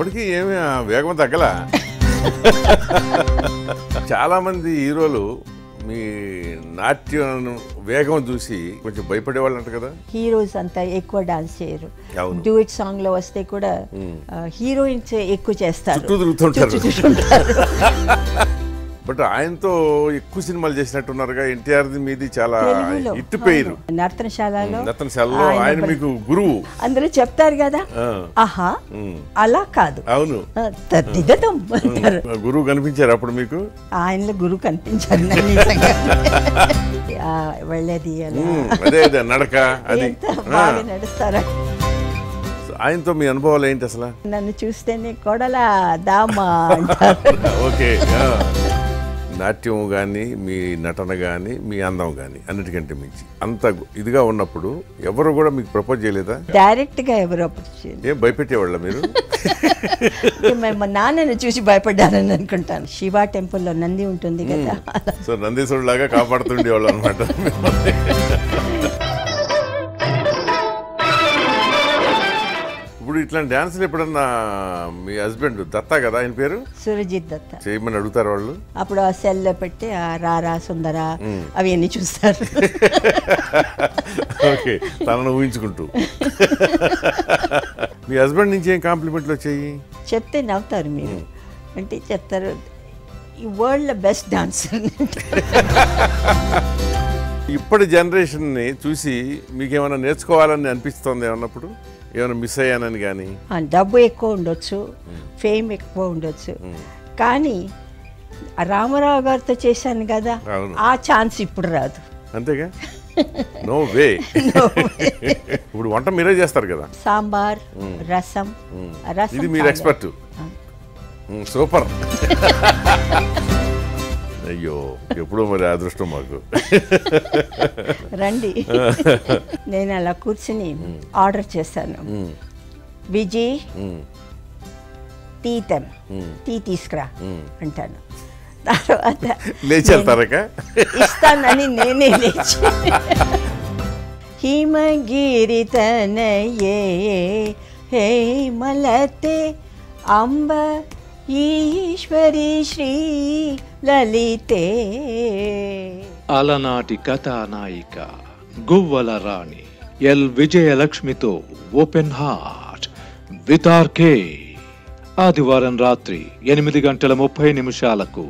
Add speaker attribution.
Speaker 1: ఇప్పటికీ ఏమి వేగం తగ్గలా? చాలా మంది హీరోలు మీ నాట్యం వేగం చూసి కొంచెం భయపడే వాళ్ళు అంట కదా?
Speaker 2: హీరోస్ అంతా ఎక్కువ డాన్స్ చేయరు. డూయిట్ సాంగ్లో వస్తే కూడా హీరోయిన్స్ ఎక్కువ చేస్తారు.
Speaker 1: చుట్టూ తిరుగుతుంటారు. బట్ ఆయనతో ఎక్కువ సినిమాలు చేసినట్టున్నారుగా. ఎన్టీఆర్ మీది చాలా ఇట్టు పేరు.
Speaker 2: నర్తనశాలలో
Speaker 1: నతనశాలలో
Speaker 2: ఆయన
Speaker 1: మీకు గురువు.
Speaker 2: అందరూ చెప్తారు కదా. ఆహా. అలా కాదు.
Speaker 1: అవును. గురువు కనిపించారు అప్పుడు మీకు?
Speaker 2: ఆయనలో గురువు కనిపించారు వెళ్ళేది
Speaker 1: అదే అదే నడక అది.
Speaker 2: నడుస్తారా.
Speaker 1: ఆయనతో మీ అనుభవాలు ఏంటి అసలు?
Speaker 2: నన్ను చూస్తేనే కొడలా దామా
Speaker 1: ఓకే. నాట్యం కానీ మీ నటన కానీ మీ అందం కానీ అన్నిటికంటే మించి. అంత ఇదిగా ఉన్నప్పుడు ఎవరు కూడా మీకు ప్రపోజ్ చేయలేదా?
Speaker 2: డైరెక్ట్గా ఎవరో
Speaker 1: ఏం భయపెట్టేవాళ్ళ మీరు?
Speaker 2: మేము నాన్నని చూసి భయపడ్డానని అనుకుంటాను. శివ టెంపుల్లో నంది ఉంటుంది కదా.
Speaker 1: సో నందీశ్వరుడు లాగా కాపాడుతుండేవాళ్ళు అనమాట ఇప్పుడు ఇట్లాంటి డాన్సులు ఎప్పుడన్నా మీ హస్బెండ్ దత్తా కదా ఆయన పేరు?
Speaker 2: సురజిత్ దత్త.
Speaker 1: చేయమని అడుగుతారు వాళ్ళు?
Speaker 2: అప్పుడు ఆ సెల్లో పెట్టి ఆ రారా సుందర అవి అన్ని చూస్తారు.
Speaker 1: ఓకే తనను ఊహించుకుంటూ. మీ హస్బెండ్ నుంచి ఏం కాంప్లిమెంట్లు వచ్చాయి?
Speaker 2: చెప్తే నవ్వుతారు మీరు. అంటే చెప్తారు ఈ వరల్డ్ బెస్ట్ డాన్సర్.
Speaker 1: ఇప్పటి జనరేషన్ని చూసి మీకు ఏమైనా నేర్చుకోవాలని అనిపిస్తుంది ఏమన్నప్పుడు? ఏమైనా మిస్ అయ్యానని కానీ
Speaker 2: డబ్బు ఎక్కువ ఉండొచ్చు ఫేమ్ ఎక్కువ ఉండొచ్చు. కానీ రామారావు గారితో చేశాను కదా. ఆ ఛాన్స్ ఇప్పుడు రాదు.
Speaker 1: అంతేగా? No way. ఇప్పుడు వంట మీరే చేస్తారు కదా?
Speaker 2: సాంబార్ రసం. రసం
Speaker 1: ఇది మీరు ఎక్స్పర్ట్. సూపర్. అయ్యో ఎప్పుడో మరి అదృష్టం మాకు.
Speaker 2: రండి. నేను అలా కూర్చుని ఆర్డర్ చేశాను. విజీ టీ తెమ్ టీ తీసుకురా అంటాను. తర్వాత
Speaker 1: లేచి వెళ్తారక
Speaker 2: ఇస్తానని నేనే లేచి. హిమగిరి తనయే హే మలతే అంబ ఈశ్వరి శ్రీ లలితే.
Speaker 3: అలనాటి కథానాయిక గువ్వల రాణి ఎల్. విజయలక్ష్మితో ఓపెన్ హార్ట్ వితార్కే. ఆదివారం రాత్రి ఎనిమిది గంటల ముప్పై నిమిషాలకు